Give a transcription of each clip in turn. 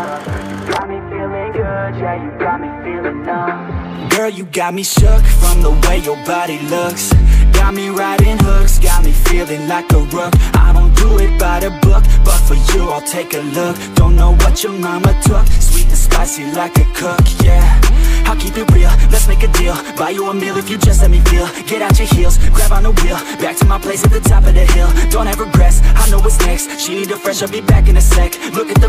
Got me feeling good, yeah, you got me feeling Girl, you got me shook from the way your body looks. Got me riding hooks, got me feeling like a rook. I don't do it by the book, but for you I'll take a look. Don't know what your mama took, sweet and spicy like a cook, yeah. I'll keep it real, let's make a deal. Buy you a meal if you just let me feel. Get out your heels, grab on the wheel. Back to my place at the top of the hill. Don't have regrets, I know what's next. She need a fresh, I'll be back in a sec. Look at the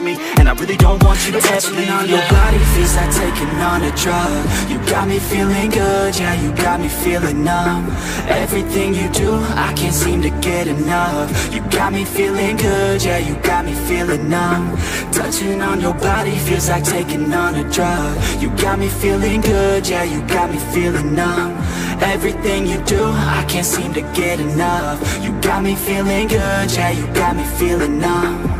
me And I really don't want you to ever leave on your body feels like taking on a drug. You got me feeling good, yeah You got me feeling numb. Everything you do, I can't seem to get enough. You got me feeling good, yeah You got me feeling numb. Touching on your body feels like taking on a drug. You got me feeling good, yeah You got me feeling numb. Everything you do, I can't seem to get enough. You got me feeling good, yeah You got me feeling numb